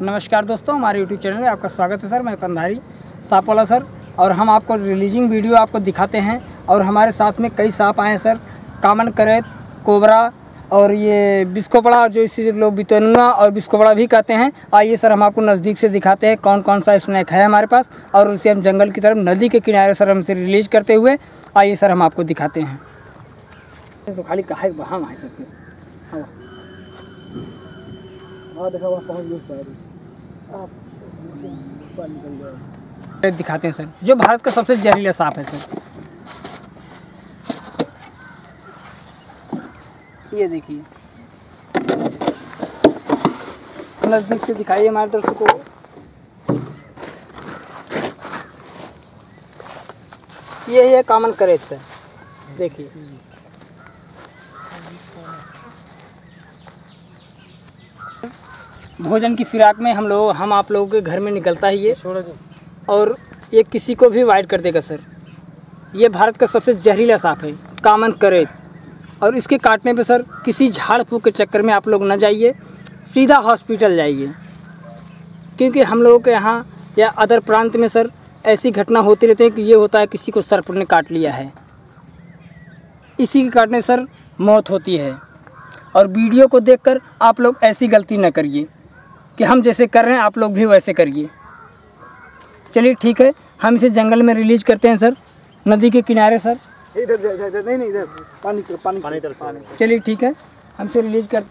नमस्कार दोस्तों, हमारे यूट्यूब चैनल में आपका स्वागत है सर। मैं कंधारी सांपोला सर, और हम आपको रिलीजिंग वीडियो आपको दिखाते हैं, और हमारे साथ में कई सांप आए हैं सर। कामन करेत, कोबरा, और ये बिस्कोपड़ा, जो इसी लोग बितनुआ और बिस्कोपड़ा भी कहते हैं। आइए सर, हम आपको नज़दीक से दिखाते हैं कौन कौन सा स्नैक है हमारे पास, और उसे हम जंगल की तरफ़, नदी के किनारे सर हमसे रिलीज़ करते हुए, आइए सर, हम आपको दिखाते हैं। तो खाली कहा हम आए सर। हाँ। हाँ देखा, वहाँ पहुँच गए दिखाते हैं, सर। जो भारत का सबसे जहरीला सांप है, सर। ये देखिए। नज़दीक से दिखाइए हमारे दर्शकों को ये है कॉमन करेज, सर। देखिए। भोजन की फिराक में हम लोग, हम आप लोगों के घर में निकलता है ये। और ये किसी को भी वाइट कर देगा सर ये भारत का सबसे जहरीला सांप है कामन करेज और इसके काटने पे सर किसी झाड़ फूक के चक्कर में आप लोग ना जाइए, सीधा हॉस्पिटल जाइए। क्योंकि हम लोगों के यहाँ या अदर प्रांत में सर ऐसी घटना होती रहती है कि ये होता है किसी को सर्प ने काट लिया है। इसी के काटने सर मौत होती है। और वीडियो को देखकर आप लोग ऐसी गलती न करिए। कि हम जैसे कर रहे हैं आप लोग भी वैसे करिए। चलिए ठीक है हम इसे जंगल में रिलीज़ करते हैं सर। नदी के किनारे सर। इधर नहीं नहीं इधर। पानी की तरफ़, पानी पानी पानी चलिए ठीक है हम इसे रिलीज़ कर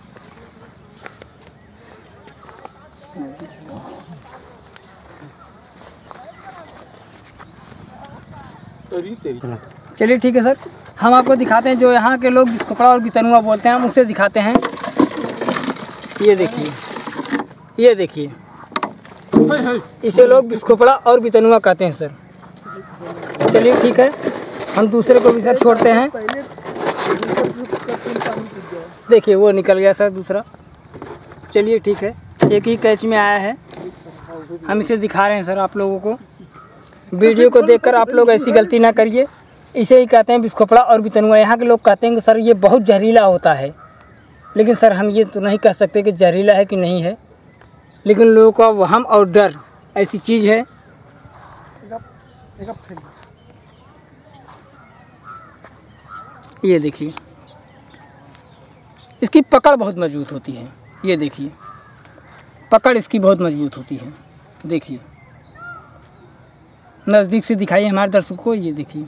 चलिए ठीक है सर। हम आपको दिखाते हैं जो यहाँ के लोग बिस्कोपड़ा और बितनुआ बोलते हैं हम उसे दिखाते हैं। ये देखिए। ये देखिए। इसे लोग बिस्कोपड़ा और बितनुआ कहते हैं, सर। चलिए, ठीक है। हम दूसरे को भी, सर, छोड़ते हैं। देखिए, वो निकल गया, सर, दूसरा। चलिए, ठीक है। एक ही कैच में आया है। हम इसे दिखा रहे हैं, सर, आप लोगों को। वीडियो को देखकर आप लोग ऐसी गलती ना करिए। इसे ही कहते हैं बिस्कोपड़ा और बितनुआ यहाँ के लोग कहते हैं कि, सर, ये बहुत जहरीला होता है। लेकिन, सर, हम ये तो नहीं कह सकते कि जहरीला है कि नहीं है। लेकिन लोगों का वहम और डर, ऐसी चीज़ है। ये देखिए। इसकी पकड़ बहुत मज़बूत होती है। ये देखिए। पकड़ इसकी बहुत मज़बूत होती है। देखिए। नज़दीक से दिखाइए हमारे दर्शकों को, ये देखिए।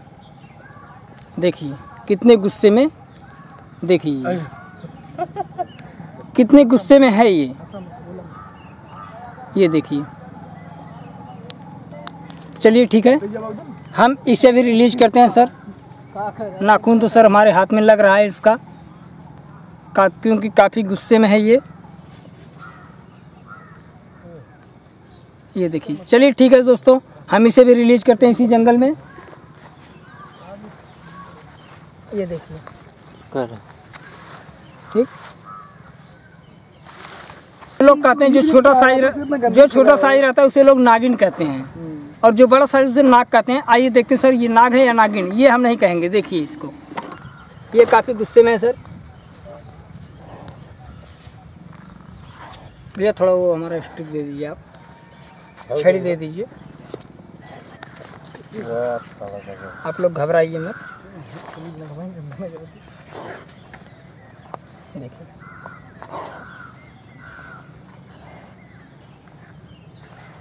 देखिए, कितने गुस्से में, देखिए। कितने गुस्से में है ये। ये देखिए। चलिए ठीक है। हम इसे भी रिलीज़ करते हैं सर। नाखून तो सर हमारे हाथ में लग रहा है इसका। का क्योंकि काफ़ी गुस्से में है ये। ये देखिए। चलिए ठीक है दोस्तों हम इसे भी रिलीज़ करते हैं इसी जंगल में। ये देखिए। ठीक? लोग कहते हैं जो छोटा साइज़ जो छोटा साइज़ रहता है उसे लोग नागिन कहते हैं। और जो बड़ा साइज़ उसे नाग कहते हैं। आइए देखते हैं सर ये नाग है या नागिन? ये हम नहीं कहेंगे देखिए इसको। ये काफ़ी गुस्से में है सर। भैया थोड़ा वो हमारा स्टिक दे दीजिए आप। छड़ी दे दीजिए। आप लोग घबराइए मत। देखिए।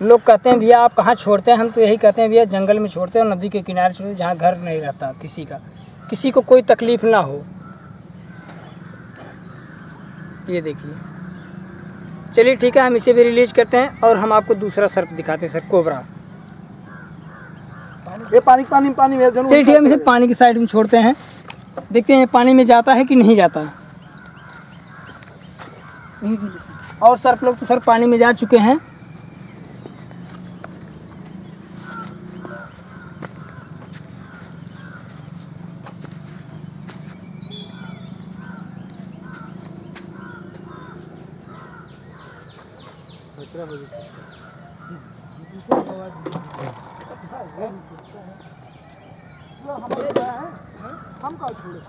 लोग कहते हैं भैया आप कहाँ छोड़ते हैं? हम तो यही कहते हैं भैया जंगल में छोड़ते हैं और नदी के किनारे छोड़ते हैं जहाँ घर नहीं रहता किसी का। किसी को कोई तकलीफ़ ना हो। ये देखिए। चलिए ठीक है हम इसे भी रिलीज़ करते हैं और हम आपको दूसरा सर्प दिखाते हैं सर कोबरा। ये पानी पानी पानी में चलिए ठीक है हम इसे पानी की साइड में छोड़ते हैं। देखते हैं पानी में जाता है कि नहीं जाता। और सर्प लोग तो सर पानी में जा चुके हैं। सत्रह बजे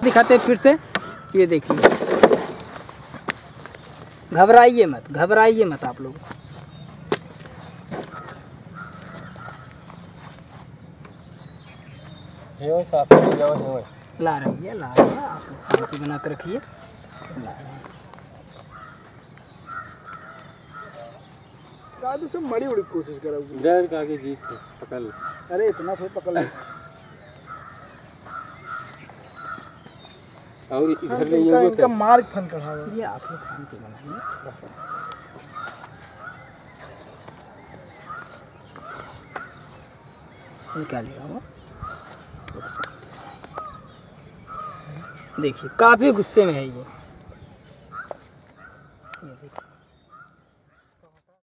दिखाते फिर से, ये देखिए। घबराइए मत घबराइए मत आप लोग। ला रही है, ला रही है, आप शांति बनाकर रखिए। ला रही है। दादू से मड़ी उड़ी कोशिश करो डर का आगे जीत पकड़ ले। अरे इतना थोड़ी पकड़ ले। और इधर ले इनका ये इनका मार्ग फन कढ़ा हुआ ये आप लोग शांति बनाइए थोड़ा सा। निकालिएगा वो देखिए काफ़ी गुस्से में है ये।